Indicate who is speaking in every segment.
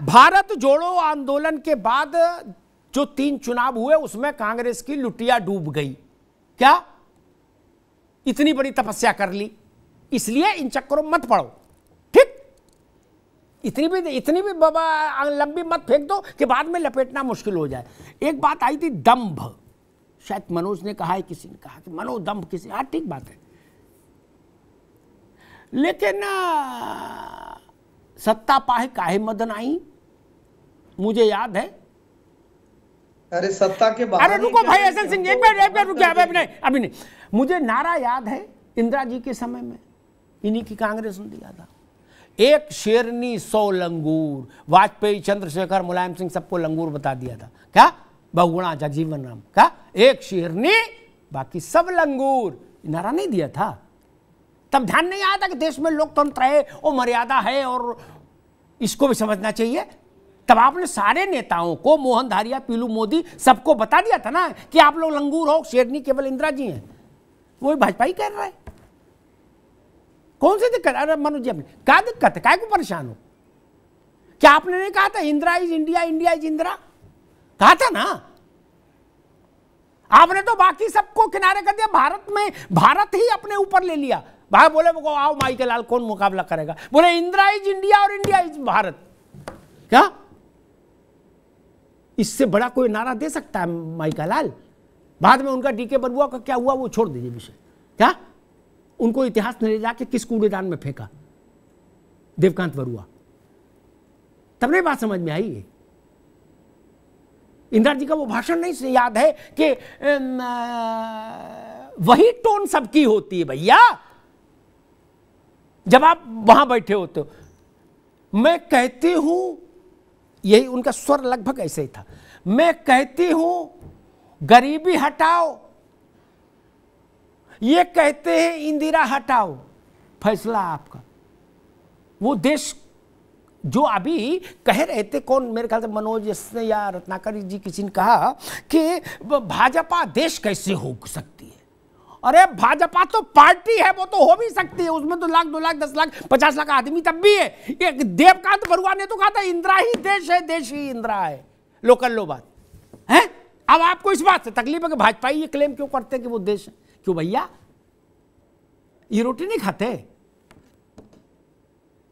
Speaker 1: भारत जोड़ो आंदोलन के बाद जो तीन चुनाव हुए उसमें कांग्रेस की लुटिया डूब गई। क्या? इतनी बड़ी तपस्या कर ली। इसलिए इन चक्करों मत पड़ो। ठीक? इतनी भी इतनी भी लंबी मत फेंक दो कि बाद में लपेटना मुश्किल हो जाए। एक बात आई थी दंभ। शायद मनोज ने कहा है किसी ने कहा कि मनोदंभ किसी हाँ ठीक बात है। लेकिन आ, सत्ता पाहे काहे मदन आई? मुझे याद है।
Speaker 2: अरे सत्ता के बाहर
Speaker 1: अरे रुको भाई हसन सिंह एक मिनट एक मिनट रुकिए अभी नहीं अभी नहीं। मुझे नारा याद है इंदिरा जी के समय में। इन्हीं की कांग्रेस ने दिया था। एक शेरनी सौ लंगूर। वाजपेयी चंद्रशेखर मुलायम सिंह सबको लंगूर बता दिया था। क्या? बहुगुणा जा जीवन राम। क्या? एक शेरनी बाकी सब लंगूर। नारा नहीं दिया था। तब ध्यान नहीं आया था कि देश में लोकतंत्र है और मर्यादा है और इसको भी समझना चाहिए। तब आपने सारे नेताओं को मोहन धारिया पीलू मोदी, सबको बता दिया था ना कि आप लोग लंगूर हो, शेरनी केवल इंदिरा जी हैं। वही भाजपा ही कर रहा है। कौन सी दिक्कत? अरे मनोज जी क्या दिक्कत है? क्या को परेशान हो? क्या आपने नहीं कहा था, Indira is India India is Indira? कहा था ना? आपने तो बाकी सबको किनारे कर दिया, भारत में भारत ही अपने ऊपर ले लिया। भाई बोले, वो आओ माई के लाल, कौन मुकाबला करेगा? बोले, इंदिरा इज़ इंडिया और इंडिया इज़ भारत। क्या? इससे बड़ा कोई नारा दे सकता है माई का लाल? बाद में उनका डीके बरुआ का क्या हुआ? वो छोड़ दीजिए विषय। क्या? उनको इतिहास ने ले जाके किस कूड़ेदान में फेंका? देवकांत बरुआ तब नहीं बात समझ में आई है इंदिरा जी का वो भाषण नहीं से याद है कि वही टोन सबकी होती है भैया। जब आप वहाँ बैठे होते हो, मैं कहती हूँ, यही उनका स्वर लगभग ऐसे ही था, मैं कहती हूँ, गरीबी हटाओ, ये कहते हैं इंदिरा हटाओ, फैसला आपका। वो देश जो अभी कह रहे थे, कौन मेरे ख्याल से मनोज या रत्नाकर जी, किसी ने कहा कि भाजपा देश कैसे हो सकती है? अरे भाजपा तो पार्टी है, वो तो हो भी सकती है। उसमें तो लाख, दो लाख, दस लाख, पचास लाख आदमी तब भी है। एक देवकांत बरुआ ने तो कहा था, इंदिरा ही देश है, देश ही इंदिरा है। लोकल लो बात। है? अब आपको इस बात से तकलीफ़ है कि भाजपा ये क्लेम क्यों करते हैं कि वो देश है? क्यों भैया? ये रोटी नहीं खाते?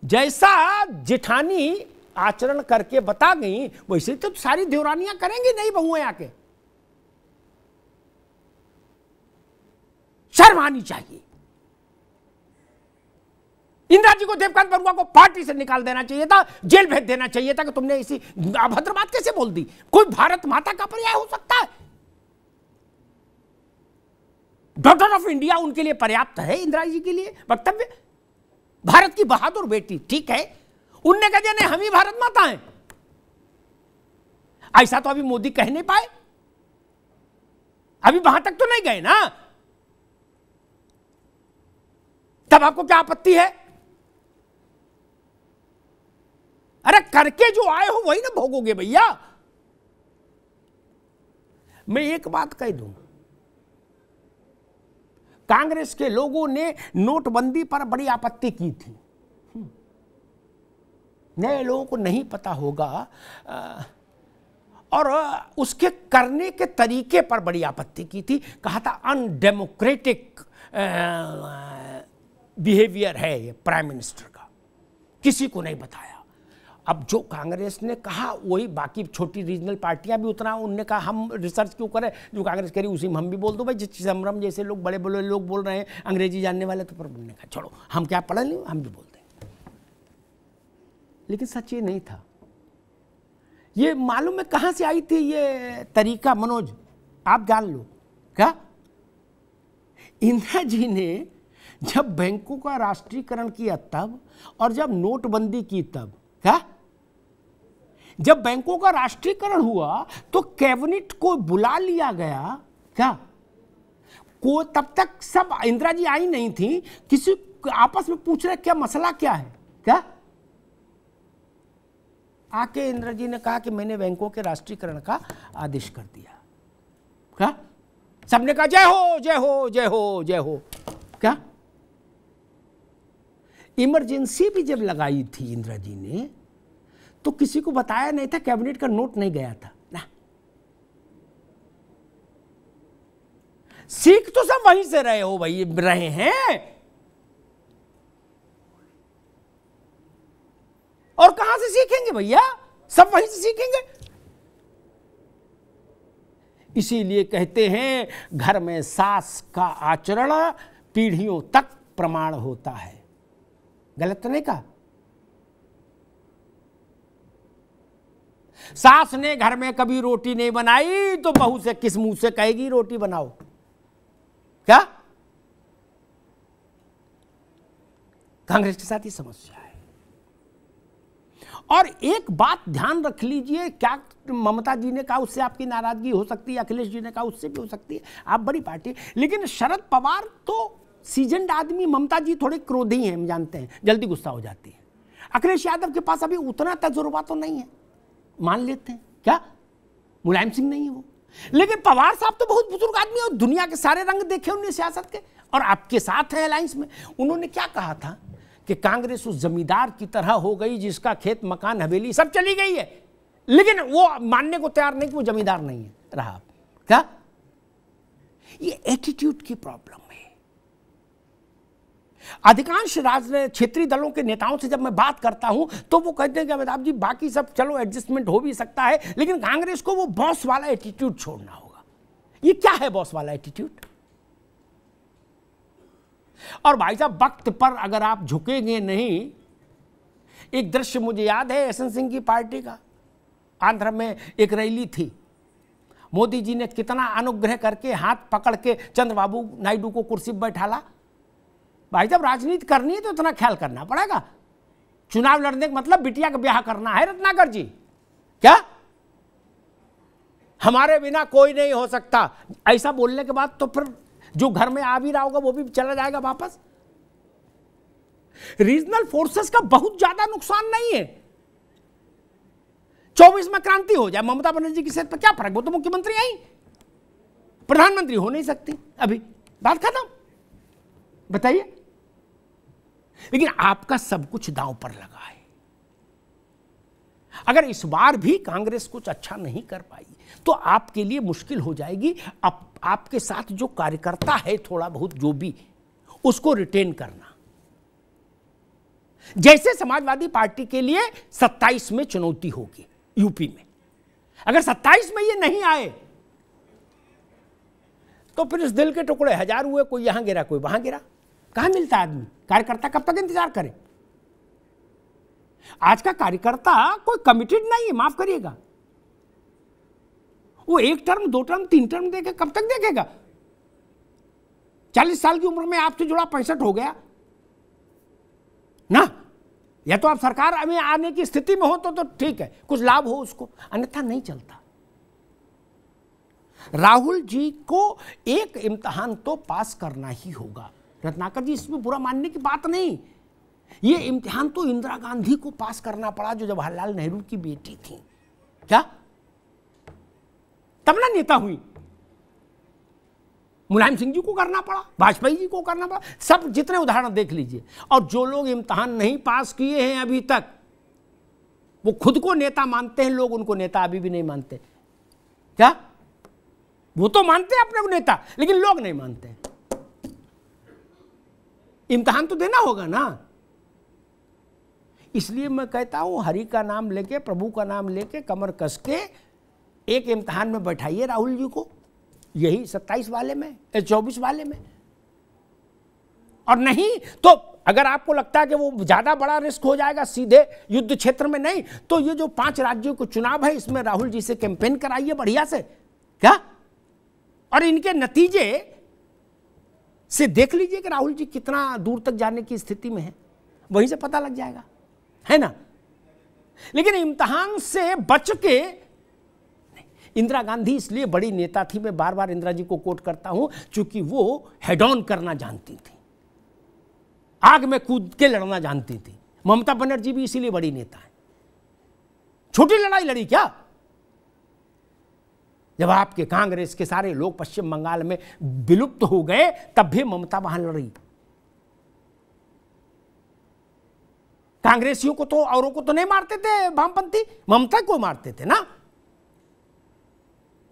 Speaker 1: जैसा जेठानी आचरण करके बता गई, वैसे तो सारी देवरानियाँ करेंगी नहीं बहुएँ आके। शर्म आनी चाहिए। इंदिरा जी को देवकांत बरुआ को पार्टी से निकाल देना चाहिए था, जेल भेज देना चाहिए था कि तुमने इसी अभद्र बात कैसे बोल दी? कोई भारत माता का पर्याय हो सकता है? डॉक्टर ऑफ़ इंडिया उनके लिए पर्याप्त है इंदिरा जी के लिए वक्तव्य। भारत की बहादुर बेटी, ठीक है। उनने कह दिया नहीं, हम ही भारत माता हैं। ऐसा तो अभी मोदी कह नहीं पाए। अभी वहाँ तक तो नहीं गए ना। तब आपको क्या आपत्ति है? अरे करके जो आए हो वही ना भोगोगे भैया। मैं एक बात कह दूँ। कांग्रेस के लोगों ने नोटबंदी पर बड़ी आपत्ति की थी। नए लोगों को नहीं पता होगा और उसके करने के तरीके पर बड़ी आपत्ति की थी। कहा था, अनडेमोक्रेटिक बिहेवियर है ये प्राइम मिनिस्टर का। किसी को नहीं बताया। अब जो कांग्रेस ने कहा, वही बाकी छोटी रीजनल पार्टियाँ भी उतना, उनने कहा, हम रिसर्च क्यों करें? जो कांग्रेस करी उसी में हम भी बोल दो, भाई, जिस चिदम्बरम जैसे लोग, बड़े बड़े लोग बोल रहे हैं, अंग्रेज़ी जानने वाले तो पर उन्होंने कहा छोड़ो हम क्या पढ़ लें हम भी बोलते हैं लेकिन सच ये नहीं था। ये मालूम है कहाँ से आई थी ये तरीका, मनोज? आप जान लो। क्या? इंदिरा जी ने जब बैंकों का राष्ट्रीयकरण किया तब और जब नोटबंदी की तब, क्या? जब बैंकों का राष्ट्रीयकरण हुआ तो कैबिनेट को बुला लिया गया, क्या? को तब तक सब इंदिरा जी आई नहीं थी, किसी आपस में पूछ रहे क्या मसला क्या है, क्या? आके इंदिरा जी ने कहा कि मैंने बैंकों के राष्ट्रीयकरण का आदेश कर दिया, क्या? सबने कहा, जय हो जय हो जय हो जय हो, क्या? इमरजेंसी भी जब लगाई थी इंदिरा जी ने तो किसी को बताया नहीं था, कैबिनेट का नोट नहीं गया था। ना। सीख तो सब वहीं से रहे हो भाई, रहे हैं। और कहाँ से सीखेंगे भैया? सब वहीं से सीखेंगे। इसीलिए कहते हैं, घर में सास का आचरण पीढ़ियों तक प्रमाण होता है। गलत तो नहीं कहा? सास ने घर में कभी रोटी नहीं बनाई तो बहू से किस मुँह से कहेगी, रोटी बनाओ? क्या? कांग्रेस के साथ ही समस्या है। और एक बात ध्यान रख लीजिए, क्या ममता जी ने कहा उससे आपकी नाराज़गी हो सकती है, अखिलेश जी ने कहा उससे भी हो सकती है, आप बड़ी पार्टी, लेकिन शरद पवार तो सीजनड आदमी ममता जी थोड़े क्रोधी हैं, हम जानते हैं। जल्दी गुस्सा हो जाती है। अखिलेश यादव के पास अभी उतना तजुर्बा तो नहीं है। मान लेते हैं। क्या? मुलायम सिंह नहीं है वो। लेकिन पवार साहब तो बहुत बुज़ुर्ग आदमी और दुनिया के सारे रंग देखे उन्हें सियासत के। और आपके साथ है अलायंस में। उन्होंने क्या कहा था कि कांग्रेस उस जमींदार की तरह हो गई जिसका खेत, मकान, हवेली सब चली गई है। लेकिन वो मानने को तैयार नहीं कि वो जमींदार नहीं है। रहा। क्या? ये एटीट्यूड की प्रॉब्लम है। अधिकांश राज क्षेत्रीय दलों के नेताओं से जब मैं बात करता हूँ तो वो कहते हैं कि अमिताभ जी, बाकी सब चलो एडजस्टमेंट हो भी सकता है, लेकिन कांग्रेस को वो बॉस वाला एटीट्यूड छोड़ना होगा। ये क्या है बॉस वाला एटीट्यूड और भाई साहब, वक्त पर अगर आप झुकेंगे नहीं, एक दृश्य मुझे याद है एसएन सिंह की पार्टी का। आंध्र में एक रैली थी। मोदी जी ने कितना अनुग्रह करके हाथ पकड़ के चंद्रबाबू नायडू को कुर्सी पर बैठाला। भाई, जब राजनीति करनी है तो इतना ख्याल करना पड़ेगा। चुनाव लड़ने का मतलब बिटिया का ब्याह करना है, रत्नाकर जी। क्या? हमारे बिना कोई नहीं हो सकता। ऐसा बोलने के बाद तो फिर जो घर में आ भी रहा होगा, वो भी चला जाएगा वापस। रीजनल फोर्सेस का बहुत ज़्यादा नुकसान नहीं है। चौबीस में क्रांति हो जाए, ममता बनर्जी की सेहत पर क्या फ़र्क? वो तो मुख्यमंत्री आई प्रधानमंत्री हो नहीं सकती। अभी, बात खत्म। बताइए। लेकिन आपका सब कुछ दांव पर लगा है। अगर इस बार भी कांग्रेस कुछ अच्छा नहीं कर पाई तो आपके लिए मुश्किल हो जाएगी। आप, आपके साथ जो कार्यकर्ता है थोड़ा बहुत जो भी उसको रिटेन करना। जैसे समाजवादी पार्टी के लिए 27 में चुनौती होगी यूपी में। अगर 27 में ये नहीं आए तो फिर इस दिल के टुकड़े हज़ार हुए कोई यहाँ गिरा कोई वहाँ गिरा। कहाँ मिलता आदमी? कार्यकर्ता कब तक इंतज़ार करे? आज का कार्यकर्ता कोई कमिटेड नहीं है, माफ़ करिएगा। वो एक टर्म दो टर्म तीन टर्म देखे, कब तक देखेगा? चालीस साल की उम्र में आपसे जुड़ा पैंसठ हो गया। ना? या तो आप सरकार में आने की स्थिति में हो तो तो ठीक है, कुछ लाभ हो उसको, अन्यथा नहीं चलता। राहुल जी को एक इम्तहान तो पास करना ही होगा। रत्नाकर जी, इसमें बुरा मानने की बात नहीं। ये इम्तिहान तो इंदिरा गांधी को पास करना पड़ा जो जवाहरलाल नेहरू की बेटी थी। क्या? तब ना नेता हुई। मुलायम सिंह जी को करना पड़ा, वाजपेयी जी को करना पड़ा। सब जितने उदाहरण देख लीजिए। और जो लोग इम्तहान नहीं पास किए हैं अभी तक, वो खुद को नेता मानते हैं, लोग उनको नेता अभी भी नहीं मानते। क्या? वो तो मानते हैं अपने को नेता, लेकिन लोग नहीं मानते। इम्तहान तो देना होगा ना। इसलिए मैं कहता हूँ, हरि का नाम लेके, प्रभु का नाम लेके, कमर कस के एक इम्तहान में बैठाइए राहुल जी को। यही सत्ताईस वाले में चौबीस वाले में। और नहीं तो अगर आपको लगता है कि वो ज़्यादा बड़ा रिस्क हो जाएगा सीधे युद्ध क्षेत्र में नहीं तो ये जो पाँच राज्यों को चुनाव है, इसमें राहुल जी से कैंपेन कराइए बढ़िया से। क्या? और इनके नतीजे से देख लीजिए कि राहुल जी कितना दूर तक जाने की स्थिति में है। वहीं से पता लग जाएगा। है ना? लेकिन इम्तहान से बच के इंदिरा गांधी इसलिए बड़ी नेता थी, मैं बार बार इंदिरा जी को कोट करता हूँ, क्योंकि वो हेड ऑन करना जानती थी। आग में कूद के लड़ना जानती थी। ममता बनर्जी भी इसीलिए बड़ी नेता है। छोटी लड़ाई लड़ी क्या? जब आपके कांग्रेस के सारे लोग पश्चिम बंगाल में विलुप्त हो गए, तब भी ममता वहाँ लड़ लड़ी। कांग्रेसियों को तो औरों को तो नहीं मारते थे वामपंथी, ममता को मारते थे ना?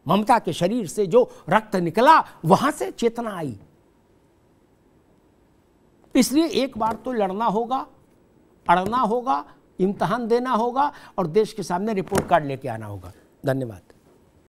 Speaker 1: ममता के शरीर से जो रक्त निकला, वहाँ से चेतना आई। इसलिए एक बार तो लड़ना होगा, अड़ना होगा, इम्तहान देना होगा, और देश के सामने रिपोर्ट कार्ड लेके आना होगा। धन्यवाद।